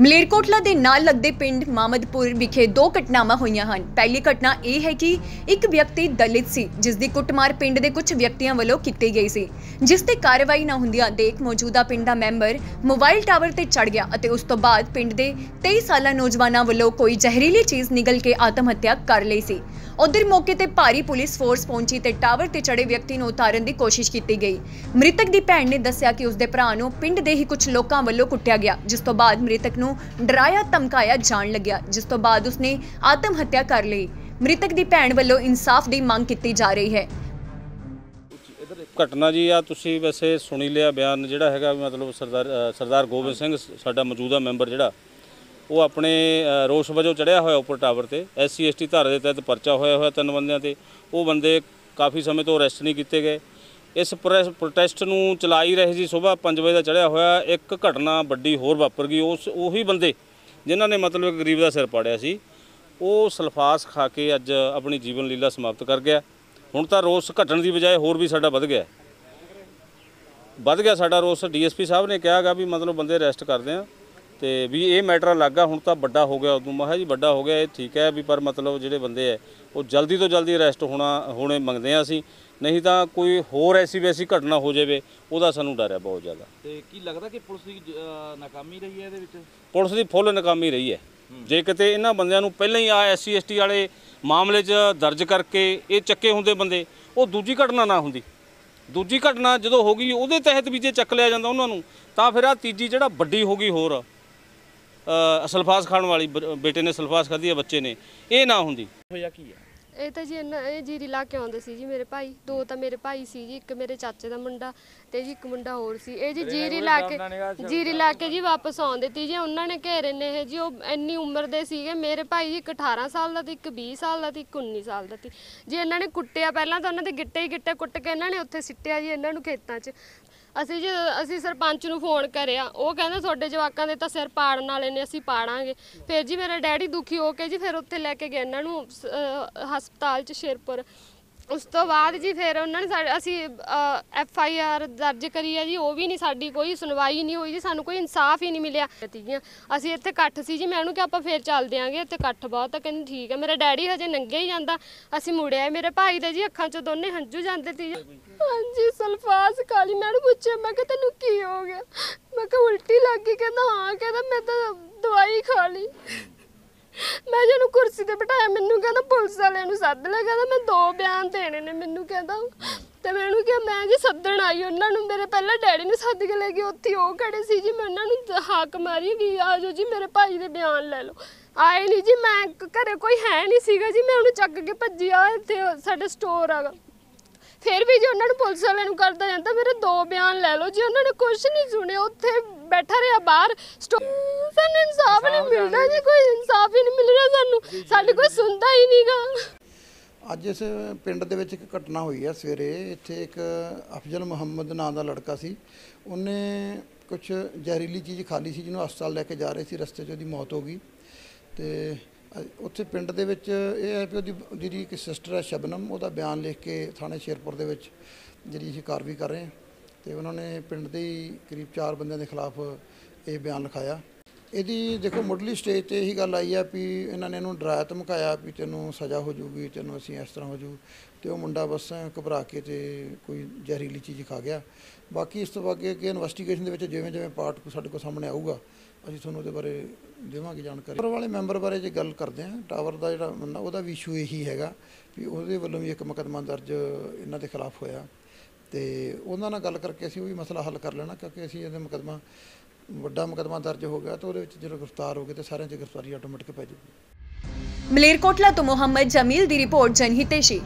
ਮਲੇਰਕੋਟਲਾ ਦੇ ਨਾਲ ਲੱਗਦੇ ਪਿੰਡ ਮਾਮਦਪੁਰ ਵਿਖੇ ਦੋ ਘਟਨਾਵਾਂ ਹੋਈਆਂ ਹਨ। ਪਹਿਲੀ ਘਟਨਾ ਇਹ ਹੈ ਕਿ ਇੱਕ ਵਿਅਕਤੀ ਦਲਿਤ ਸੀ ਜਿਸ ਦੀ ਕੁੱਟਮਾਰ ਪਿੰਡ ਦੇ ਕੁਝ ਵਿਅਕਤੀਆਂ ਵੱਲੋਂ ਕੀਤੀ ਗਈ ਸੀ। ਜਿਸ ਤੇ ਕਾਰਵਾਈ ਨਾ ਹੁੰਦਿਆਂ ਦੇਖ ਮੌਜੂਦਾ ਪਿੰਡ ਦਾ ਮੈਂਬਰ ਮੋਬਾਈਲ ਟਾਵਰ ਤੇ ਚੜ ਗਿਆ ਅਤੇ ਉਸ ਤੋਂ ਬਾਅਦ ਪਿੰਡ ਦੇ 23 ਸਾਲਾ ਨੌਜਵਾਨਾਂ ਵੱਲੋਂ ਕੋਈ ਜ਼ਹਿਰੀਲੀ ਚੀਜ਼ ਨਿਗਲ ਕੇ ਆਤਮ ਹੱਤਿਆ ਕਰ ਲਈ ਸੀ। ਉਧਰ ਮੌਕੇ ਤੇ ਭਾਰੀ ਪੁਲਿਸ ਫੋਰਸ ਪਹੁੰਚੀ ਤੇ ਟਾਵਰ ਤੇ ਚੜੇ ਵਿਅਕਤੀ ਨੂੰ ਉਤਾਰਨ ਦੀ ਕੋਸ਼ਿਸ਼ ਕੀਤੀ ਗਈ। ਮ੍ਰਿਤਕ ਦੀ ਭੈਣ ਨੇ ਦੱਸਿਆ ਕਿ ਉਸਦੇ ਭਰਾ ਨੂੰ ਪਿੰਡ ਦੇ ਹੀ ਕੁਝ ਲੋਕਾਂ ਵੱਲੋਂ ਕੁੱਟਿਆ ਗਿਆ, ਜਿਸ ਤੋਂ ਬਾਅਦ ਮ੍ਰਿਤਕ ਨੂੰ ਡਰਾਇਆ, ਧਮਕਾਇਆ, ਜਾਣ ਲੱਗਿਆ, ਜਿਸ ਤੋਂ ਬਾਅਦ ਉਸਨੇ ਆਤਮ ਹੱਤਿਆ ਕਰ ਲਈ। ਮ੍ਰਿਤਕ ਦੀ ਭੈਣ ਵੱਲੋਂ ਇਨਸਾਫ ਦੀ ਮੰਗ ਕੀਤੀ ਜਾ ਰਹੀ ਹੈ। ਘਟਨਾ ਜੀ, ਆ ਤੁਸੀਂ ਵੈਸੇ ਸੁਣੀ ਲਿਆ ਬਿਆਨ ਜਿਹੜਾ ਹੈਗਾ, ਮਤਲਬ ਸਰਦਾਰ ਸਰਦਾਰ ਗੋਬਿੰਦ ਸਿੰਘ, ਸਾਡਾ ਮੌਜੂਦਾ ਮੈਂਬਰ ਜਿਹੜਾ ਉਹ ਆਪਣੇ ਰੋਸ ਵਜੋਂ ਚੜਿਆ ਹੋਇਆ ਉੱਪਰ ਟਾਵਰ ਤੇ ਐਸਸੀ ਐਸਟੀ ਧਾਰਾ ਦੇ ਤਹਿਤ ਪਰਚਾ ਹੋਇਆ ਹੋਇਆ ਤਿੰਨ ਬੰਦਿਆਂ ਤੇ। ਉਹ ਬੰਦੇ ਕਾਫੀ ਸਮੇਂ ਤੋਂ ਅਰੈਸਟ ਨਹੀਂ ਕੀਤੇ ਗਏ। ਇਸ ਪ੍ਰੈਸ- ਪ੍ਰੋਟੈਸਟ ਨੂੰ ਚਲਾਈ ਰਹੇ ਸੀ ਸਵੇਰ 5 ਵਜੇ ਦਾ ਚੜਿਆ ਹੋਇਆ। ਇੱਕ ਘਟਨਾ ਵੱਡੀ ਹੋਰ ਵਾਪਰ ਗਈ। ਉਸ, ਉਹੀ ਬੰਦੇ ਜਿਨ੍ਹਾਂ ਨੇ ਮਤਲਬ ਗਰੀਬ ਦਾ ਸਿਰ ਪਾੜਿਆ ਸੀ, ਉਹ ਸਲਫਾਸ ਖਾ ਕੇ ਅੱਜ ਆਪਣੀ ਜੀਵਨ ਲੀਲਾ ਸਮਾਪਤ ਕਰ ਗਿਆ। ਹੁਣ ਤਾਂ ਰੋਸ ਘਟਣ ਦੀ ਬਜਾਏ ਹੋਰ ਵੀ ਸਾਡਾ ਵੱਧ ਗਿਆ। ਵੱਧ ਗਿਆ ਸਾਡਾ ਰੋਸ। ਡੀਐਸਪੀ ਸਾਹਿਬ ਨੇ ਕਿਹਾਗਾ ਵੀ ਮਤਲਬ ਬੰਦੇ ਅਰੈਸਟ ਕਰਦੇ ਆ। ਤੇ ਵੀ ਇਹ ਮੈਟਰ ਲੱਗਾ ਹੁਣ ਤਾਂ ਵੱਡਾ ਹੋ ਗਿਆ ਉਦੋਂ ਮੈਂ ਕਿਹਾ ਜੀ ਵੱਡਾ ਹੋ ਗਿਆ ਇਹ ਠੀਕ ਹੈ ਵੀ ਪਰ ਮਤਲਬ ਜਿਹੜੇ ਬੰਦੇ ਐ ਉਹ ਜਲਦੀ ਤੋਂ ਜਲਦੀ ਅਰੈਸਟ ਹੋਣਾ ਹੋਣੇ ਮੰਗਦੇ ਆ ਅਸੀਂ। ਨਹੀਂ ਤਾਂ ਕੋਈ ਹੋਰ ਐਸੀ ਵੈਸੀ ਘਟਨਾ ਹੋ ਜਾਵੇ ਉਹਦਾ ਸਾਨੂੰ ਡਰ ਹੈ ਬਹੁਤ ਜ਼ਿਆਦਾ। ਤੇ ਕੀ ਲੱਗਦਾ ਕਿ ਪੁਲਿਸ ਦੀ ਅਹ, ਨਾਕਾਮੀ ਰਹੀ ਹੈ ਇਹਦੇ ਵਿੱਚ? ਪੁਲਿਸ ਦੀ ਫੁੱਲ ਨਾਕਾਮੀ ਰਹੀ ਹੈ। ਜੇ ਕਿਤੇ ਇਹਨਾਂ ਬੰਦਿਆਂ ਨੂੰ ਪਹਿਲਾਂ ਹੀ ਆ ਐਸਸੀ ਐਸਟੀ ਵਾਲੇ ਮਾਮਲੇ 'ਚ ਦਰਜ ਕਰਕੇ ਇਹ ਚੱਕੇ ਹੁੰਦੇ ਬੰਦੇ ਉਹ ਦੂਜੀ ਘਟਨਾ ਨਾ ਹੁੰਦੀ। ਦੂਜੀ ਘਟਨਾ ਜਦੋਂ ਹੋ ਗਈ ਉਹਦੇ ਤਹਿਤ ਵੀ ਜੇ ਚੱਕ ਲਿਆ ਜਾਂਦਾ ਉਹਨਾਂ ਨੂੰ ਤਾਂ ਫਿਰ ਆ ਤੀਜੀ ਜਿਹੜਾ ਵੱਡੀ ਹੋ ਗਈ ਹੋਰ। ਸਲਫਾਸ ਖਾਣ ਵਾਲੀ ਬੇਟੇ ਨੇ ਸਲਫਾਸ ਖਾਧੀ ਹੈ ਬੱਚੇ ਨੇ। ਇਹ ਨਾ ਹੁੰਦੀ। ਹੋਇਆ ਕੀ ਹੈ ਇਹ ਤਾਂ ਜੀ ਇਹਨਾਂ ਇਹ ਜੀਰੀ ਲਾ ਕੇ ਆਉਂਦੇ ਸੀ ਜੀ ਮੇਰੇ ਭਾਈ। ਦੋ ਤਾਂ ਮੇਰੇ ਭਾਈ ਸੀ ਜੀ ਇੱਕ ਮੇਰੇ ਚਾਚੇ ਦਾ ਮੁੰਡਾ ਤੇ ਜੀ ਇੱਕ ਮੁੰਡਾ ਹੋਰ ਸੀ। ਇਹ ਜੀ ਜੀਰੀ ਲਾ ਕੇ ਜੀਰੀ ਲਾ ਕੇ ਜੀ ਵਾਪਸ ਆਉਂਦੇ ਤੀ ਜੀ। ਉਹਨਾਂ ਨੇ ਘੇਰੇ ਨੇ ਇਹ ਜੀ ਉਹ ਇੰਨੀ ਉਮਰ ਦੇ ਸੀਗੇ। ਮੇਰੇ ਭਾਈ ਜੀ ਇੱਕ 18 ਸਾਲ ਦਾ ਤੇ ਇੱਕ 20 ਸਾਲ ਦਾ ਤੇ ਇੱਕ 19 ਸਾਲ ਦਾ ਤੀ ਜੀ ਇਹਨਾਂ ਨੇ ਕੁੱਟਿਆ ਪਹਿਲਾਂ ਤਾਂ ਉਹਨਾਂ ਦੇ ਗਿੱਟੇ ਹੀ ਗਿੱਟੇ ਕੁੱਟ ਕੇ ਇਹਨਾਂ ਨੇ ਉੱਥੇ ਸਿੱਟਿਆ ਜੀ ਇਹਨਾਂ ਨੂੰ ਖੇਤਾਂ 'ਚ। ਅਸੀਂ ਜੀ ਅਸੀਂ ਸਰਪੰਚ ਨੂੰ ਫੋਨ ਕਰਿਆ, ਉਹ ਕਹਿੰਦੇ ਤੁਹਾਡੇ ਜਵਾਕਾਂ ਦੇ ਤਾਂ ਸਿਰ ਪਾੜਨ ਵਾਲੇ ਨੇ, ਅਸੀਂ ਪਾੜਾਂਗੇ। ਫਿਰ ਜੀ ਮੇਰਾ ਡੈਡੀ ਦੁਖੀ ਹੋ ਕੇ ਜੀ ਫਿਰ ਉੱਥੇ ਲੈ ਕੇ ਗਏ ਇਹਨਾਂ ਨੂੰ, ਸ- ਅਹ, ਹਸਪਤਾਲ ਚ ਸ਼ੇਰਪੁਰ। ਉਸ ਤੋਂ ਬਾਅਦ ਜੀ ਫਿਰ ਉਹਨਾਂ ਨੇ ਸਾਡੇ ਅਸੀਂ ਐਫ ਆਈ ਆਰ ਦਰਜ ਕਰੀ ਹੈ ਜੀ, ਉਹ ਵੀ ਨਹੀਂ ਸਾਡੀ ਕੋਈ ਸੁਣਵਾਈ ਨਹੀਂ ਹੋਈ ਜੀ, ਸਾਨੂੰ ਕੋਈ ਇਨਸਾਫ ਹੀ ਨਹੀਂ ਮਿਲਿਆ। ਤੀਆਂ, ਅਸੀਂ ਇੱਥੇ ਇਕੱਠ ਸੀ ਜੀ, ਮੈਂ ਉਹਨੂੰ ਕਿ ਆਪਾਂ ਫੇਰ ਚੱਲਦੇ ਦਿਆਂਗੇ ਇੱਥੇ ਇਕੱਠ ਬਹੁਤ ਆ, ਕਹਿੰਦੀ ਠੀਕ ਆ, ਮੇਰਾ ਡੈਡੀ ਹਜੇ ਨੰਗੇ ਹੀ ਜਾਂਦਾ, ਅਸੀਂ ਮੁੜਿਆ, ਮੇਰੇ ਭਾਈ ਦੇ ਜੀ ਅੱਖਾਂ 'ਚੋਂ ਦੋਨੇ ਹੰਝੂ ਜਾਂਦੇ ਤੀ ਜੀ। ਹਾਂਜੀ, ਸਲਫਾਸ ਕਾਲੀ ਮੈਂ ਪੁੱਛਿਆ, ਮੈਂ ਕਿ ਤੈਨੂੰ ਕੀ ਹੋ ਗਿਆ? ਮੈਂ ਕਿ ਉਲਟੀ ਲੱਗ ਗਈ, ਕਹਿੰਦਾ, ਹਾਂ, ਕਹਿੰਦਾ, ਮੈਂ ਤਾਂ ਦਵਾਈ ਖਾ ਲਈ। ਮੈਂ ਜਿਹਨੂੰ ਕੁਰਸੀ ਤੇ ਬਿਠਾਇਆ, ਮੈਨੂੰ ਕਹਿੰਦਾ, ਪੁਲਿਸ ਵਾਲਿਆਂ ਨੂੰ ਸੱਦ ਲੈ, ਕਹਿੰਦਾ, ਮੈਂ ਦੋ ਬਿਆਨ ਦੇਣੇ ਨੇ ਮੈਨੂੰ, ਕਹਿੰਦਾ। ਤੇ ਮੈਨੂੰ ਕਿਹਾ, ਮੈਂ ਜੀ ਸੱਦਣ ਆਈ, ਉਹਨਾਂ ਨੂੰ ਮੇਰੇ ਪਹਿਲਾਂ ਡੈਡੀ ਨੂੰ ਸੱਦ ਕੇ ਲੈ ਗਈ, ਉੱਥੇ ਉਹ ਖੜੇ ਸੀ ਜੀ, ਮੈਂ ਉਹਨਾਂ ਨੂੰ ਹਾਕ ਮਾਰੀ ਗਈ ਆਜੋ ਜੀ, ਮੇਰੇ ਭਾਈ ਦੇ ਬਿਆਨ ਲੈ ਲਓ। ਆਏ ਨਹੀਂ ਜੀ, ਮੈਂ ਘਰੇ ਕੋਈ ਹੈ ਨਹੀਂ ਸੀਗਾ ਜੀ, ਮੈਂ ਉਹਨੂੰ ਚੱਕ ਕੇ ਭੱਜੀ ਆ ਇੱਥੇ ਸਾਡੇ ਸਟੋਰ ਆ ਫਿਰ ਵੀ ਜੇ ਉਹਨਾਂ ਨੂੰ ਪੁਲਿਸ ਵਾਲਿਆਂ ਨੂੰ ਕਰਦਾ ਜਾਂਦਾ ਮੇਰੇ ਦੋ ਬਿਆਨ ਲੈ ਲਓ। ਜੀ ਉਹਨਾਂ ਨੇ ਕੁਝ ਨਹੀਂ ਸੁਣਿਆ ਉੱਥੇ ਬੈਠਾ ਰਿਹਾ ਬਾਹਰ ਸਟੋ- ਸਾਨੂੰ ਇਨਸਾਫ ਨਹੀਂ ਮਿਲਦਾ ਜੀ ਕੋਈ ਇਨਸਾਫ ਹੀ ਨਹੀਂ ਮਿਲ ਰਿਹਾ ਸਾਨੂੰ। ਸਾਡੀ ਕੋਈ ਸੁਣਦਾ ਹੀ ਨਹੀਂਗਾ ਅੱਜ ਇਸ ਪਿੰਡ ਦੇ ਵਿੱਚ ਇੱਕ ਘਟਨਾ ਹੋਈ ਹੈ ਸਵੇਰੇ। ਇੱਥੇ ਇੱਕ ਅਫਜ਼ਲ ਮੁਹੰਮਦ ਨਾਂ ਦਾ ਲੜਕਾ ਸੀ। ਉਹਨੇ ਕੁਝ ਜ਼ਹਿਰੀਲੀ ਚੀਜ਼ ਖਾਲੀ ਸੀ ਜਿਹਨੂੰ ਹਸਪਤਾਲ ਲੈ ਕੇ ਜਾ ਰਹੇ ਸੀ ਰਸਤੇ 'ਚ ਉਹਦੀ ਮੌਤ ਹੋ ਗਈ। ਤੇ ਉੱਥੇ ਪਿੰਡ ਦੇ ਵਿੱਚ ਇਹ ਹੈ ਕਿ ਉਹਦੀ ਜਿਹੜੀ ਇੱਕ ਸਿਸਟਰ ਹੈ ਸ਼ਬਨਮ, ਉਹਦਾ ਬਿਆਨ ਲਿਖ ਕੇ ਥਾਣੇ ਸ਼ੇਰਪੁਰ ਦੇ ਵਿੱਚ ਜਿਹੜੀ ਅਸੀਂ ਕਾਰਵਾਈ ਕਰ ਰਹੇ ਹਾਂ ਤੇ ਉਹਨਾਂ ਨੇ ਪਿੰਡ ਦੇ ਹੀ ਕਰੀਬ 4 ਬੰਦਿਆਂ ਦੇ ਖਿਲਾਫ ਇਹ ਬਿਆਨ ਲਿਖਾਇਆ। ਇਹਦੀ ਦੇਖੋ ਮੁੱਢਲੀ ਸਟੇਜ ਤੇ ਇਹੀ ਗੱਲ ਆਈ ਆ ਵੀ ਇਹਨਾਂ ਨੇ ਇਹਨੂੰ ਡਰਾਇਆ ਧਮਕਾਇਆ ਵੀ ਤੈਨੂੰ ਸਜ਼ਾ ਹੋ ਜਾਊਗੀ, ਤੈਨੂੰ ਅਸੀਂ ਇਸ ਤਰ੍ਹਾਂ ਹੋ ਜਾਊ। ਤੇ ਉਹ ਮੁੰਡਾ ਬਸ ਘਬਰਾ ਕੇ ਤੇ ਕੋਈ ਜ਼ਹਿਰੀਲੀ ਚੀਜ਼ ਖਾ ਗਿਆ। ਬਾਕੀ ਇਸ ਤੋਂ ਅੱਗੇ ਕਿ ਇਨਵੈਸਟੀਗੇਸ਼ਨ ਦੇ ਵਿੱਚ ਜਿਵੇਂ ਜਿਵੇਂ ਪਾਰਟ ਸਾਡੇ ਕੋਲ ਸਾਹਮਣੇ ਆਊਗਾ, ਅਸੀਂ ਤੁਹਾਨੂੰ ਉਹਦੇ ਬਾਰੇ ਦੇਵਾਂਗੇ ਜਾਣਕਾਰੀ। ਟਾਵਰ ਵਾਲੇ ਮੈਂਬਰ ਬਾਰੇ ਜੇ ਗੱਲ ਕਰਦੇ ਹਾਂ ਟਾਵਰ ਦਾ ਜਿਹੜਾ ਬੰਦਾ, ਉਹਦਾ ਵੀ ਇਸ਼ੂ ਇਹੀ ਹੈਗਾ ਵੀ ਉਹਦੇ ਵੱਲੋਂ ਵੀ ਇੱਕ ਮੁਕੱਦਮਾ ਦਰਜ ਇਹਨਾਂ ਦੇ ਖਿਲਾਫ ਹੋਇਆ। ਤੇ ਉਹਨਾਂ ਨਾਲ ਗੱਲ ਕਰਕੇ ਅਸੀਂ ਉਹ ਵੀ ਮਸਲਾ ਹੱਲ ਕਰ ਲੈਣਾ, ਕਿਉਂਕਿ ਅਸੀਂ ਇਹਦੇ ਮੁਕੱਦਮਾ ਵੱਡਾ ਮੁਕੱਦਮਾ ਦਰਜ ਹੋ ਗਿਆ ਤਾਂ ਉਹਦੇ ਵਿੱਚ ਜਦੋਂ ਗ੍ਰਿਫਤਾਰ ਹੋ ਗਏ ਤੇ ਸਾਰਿਆਂ 'ਚ ਗ੍ਰਿਫਤਾਰੀ ਆਟੋਮੈਟਿਕ ਪੈ ਜਾਊਗੀ। ਮਲੇਰਕੋਟਲਾ ਤੋਂ ਮੁਹੰਮਦ ਜਮੀਲ ਦੀ ਰਿਪੋਰਟ ਜਨਹਿਤੇਸ਼ੀ